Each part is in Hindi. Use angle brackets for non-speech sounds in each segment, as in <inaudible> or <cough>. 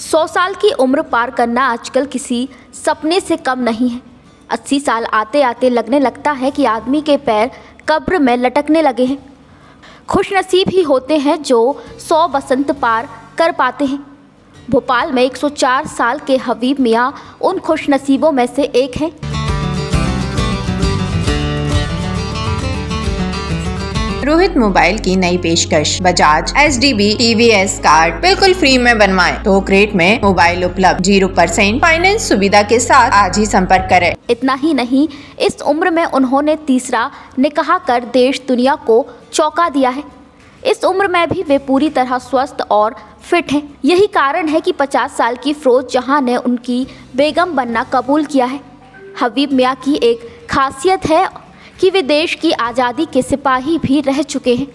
सौ साल की उम्र पार करना आजकल किसी सपने से कम नहीं है। अस्सी साल आते आते लगने लगता है कि आदमी के पैर कब्र में लटकने लगे हैं। खुश नसीब ही होते हैं जो सौ बसंत पार कर पाते हैं। भोपाल में 104 साल के हबीब मियाँ उन खुश नसीबों में से एक हैं। रोहित मोबाइल की नई पेशकश, Bajaj H D B TVS card बिल्कुल फ्री में बनवाए। थोक रेट में मोबाइल उपलब्ध। ज़ीरो परसेंट फाइनेंस सुविधा के साथ आज ही संपर्क करें। इतना ही नहीं, इस उम्र में उन्होंने तीसरा निकाह कर देश दुनिया को चौंका दिया है। इस उम्र में भी वे पूरी तरह स्वस्थ और फिट हैं। यही कारण है कि 50 साल की फिरोज जहाँ ने उनकी बेगम बनना कबूल किया है। हबीब मियाँ की एक खासियत है कि वे देश की आज़ादी के सिपाही भी रह चुके हैं।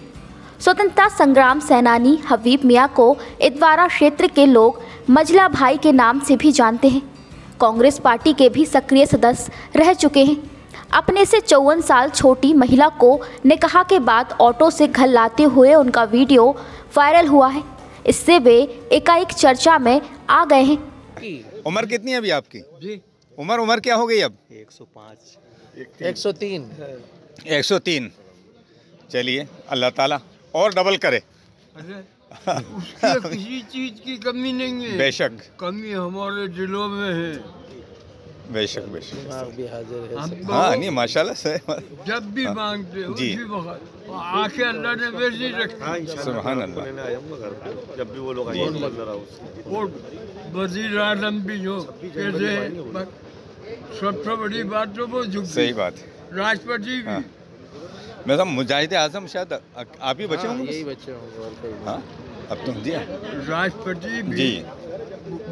स्वतंत्रता संग्राम सेनानी हबीब मियाँ को इतवारा क्षेत्र के लोग मजला भाई के नाम से भी जानते हैं। कांग्रेस पार्टी के भी सक्रिय सदस्य रह चुके हैं। अपने से चौवन साल छोटी महिला को निकाह के बाद ऑटो से घर लाते हुए उनका वीडियो वायरल हुआ है। इससे वे एकाएक चर्चा में आ गए हैं। उम्र कितनी है अभी आपकी? जी। उम्र उम्र क्या हो गई अब? 105 103 103 चलिए अल्लाह ताला और डबल करे। <laughs> किसी चीज़ की कमी नहीं है। बेशक। कमी हमारे दिलों में है। बेशक बेशक। हाँ नहीं माशाल्लाह से। जब भी मांगते जी। आँखें अल्लाह ने वैसी रखी। सुबहान अल्लाह जब भी वो लोग जी। आएँगे और वज़ीर आलम भी हो कैसे सबसे बड़ी बात तो वो झुक। सही बात। है राष्ट्रपति भी। हाँ। मैं सब मुजाहिद आज़म शायद आप ही बचे होंगे? यही बच्चे होंगे हाँ? अब तो दिया। राष्ट्रपति जी।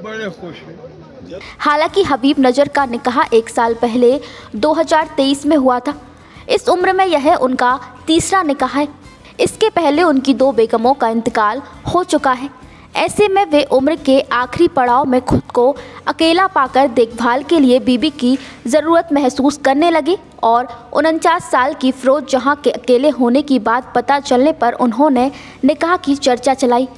बड़े खुश हैं। हालाँकि हबीब नज़र का निकाह एक साल पहले 2023 में हुआ था। इस उम्र में यह उनका तीसरा निकाह है। इसके पहले उनकी दो बेगमों का इंतकाल हो चुका है। ऐसे में वे उम्र के आखिरी पड़ाव में खुद को अकेला पाकर देखभाल के लिए बीबी की ज़रूरत महसूस करने लगे और उनचास साल की फिरोज जहाँ के अकेले होने की बात पता चलने पर उन्होंने निकाह की चर्चा चलाई।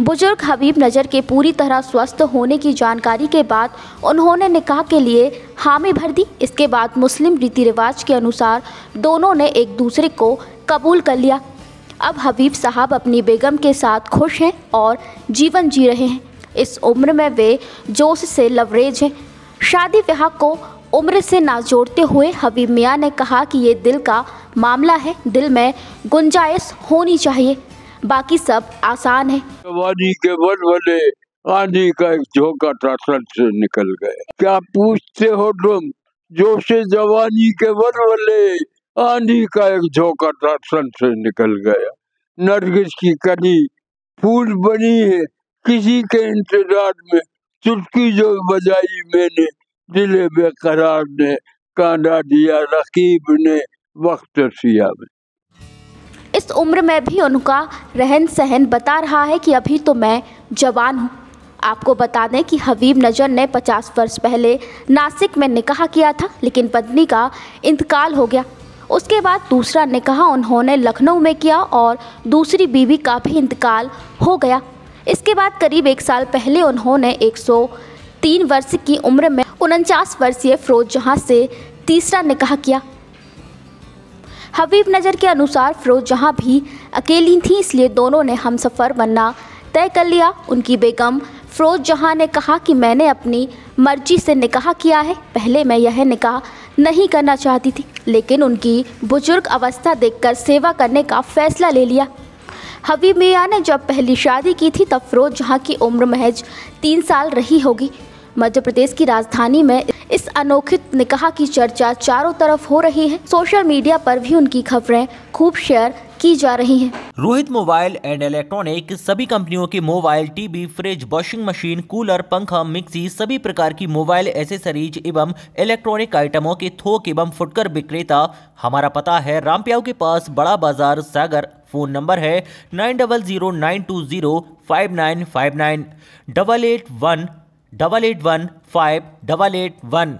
बुज़ुर्ग हबीब नज़र के पूरी तरह स्वस्थ होने की जानकारी के बाद उन्होंने निकाह के लिए हामी भर दी। इसके बाद मुस्लिम रीति रिवाज के अनुसार दोनों ने एक दूसरे को कबूल कर लिया। अब हबीब साहब अपनी बेगम के साथ खुश हैं और जीवन जी रहे हैं। इस उम्र में वे जोश से लवरेज हैं। शादी ब्याह को उम्र से ना जोड़ते हुए हबीब मियाँ ने कहा कि ये दिल का मामला है। दिल में गुंजाइश होनी चाहिए। बाकी सब आसान है। जवानी के बलबले आंधी का एक झोंका से निकल गए। क्या पूछते हो तुम? जो से जवानी के बलबले आंधी का एक झोंका था सर से निकल गया। नरगिस की कली फूल बनी है। किसी के इंतज़ार में चुटकी जो बजाई मैंने, दिले बेकरार ने, कांदा दिया रकीब ने, वक्त सिया में। इस उम्र में भी उनका रहन सहन बता रहा है कि अभी तो मैं जवान हूँ। आपको बता दें कि हबीब नज़र ने 50 वर्ष पहले नासिक में निकाह किया था, लेकिन पत्नी का इंतकाल हो गया। उसके बाद दूसरा निकाह उन्होंने लखनऊ में किया और दूसरी बीवी का भी इंतकाल हो गया। इसके बाद करीब एक साल पहले उन्होंने 103 वर्ष की उम्र में उनचास वर्षीय फिरोज जहाँ से तीसरा निकाह किया। हबीब नज़र के अनुसार फिरोज जहाँ भी अकेली थी, इसलिए दोनों ने हम सफ़र बनना तय कर लिया। उनकी बेगम फिरोज जहाँ ने कहा कि मैंने अपनी मर्ज़ी से निकाह किया है, पहले मैं यह निकाह नहीं करना चाहती थी, लेकिन उनकी बुज़ुर्ग अवस्था देखकर सेवा करने का फैसला ले लिया। हबीब मियाँ ने जब पहली शादी की थी, तब फरोज जहाँ की उम्र महज तीन साल रही होगी। मध्य प्रदेश की राजधानी में इस अनोखे निकाह की चर्चा चारों तरफ़ हो रही है। सोशल मीडिया पर भी उनकी खबरें खूब शेयर की जा रही है। रोहित मोबाइल एंड इलेक्ट्रॉनिक, सभी कंपनियों के mobile, TV, fridge, washing machine, cooler, पंखा, मिक्सी, सभी प्रकार की मोबाइल एसेसरीज एवं इलेक्ट्रॉनिक आइटमों के थोक एवं फुटकर विक्रेता। हमारा पता है रामप्याव के पास बड़ा बाज़ार सागर। फ़ोन नंबर है nine double zero nine two zero five nine five nine double eight one, double eight one, five double eight one.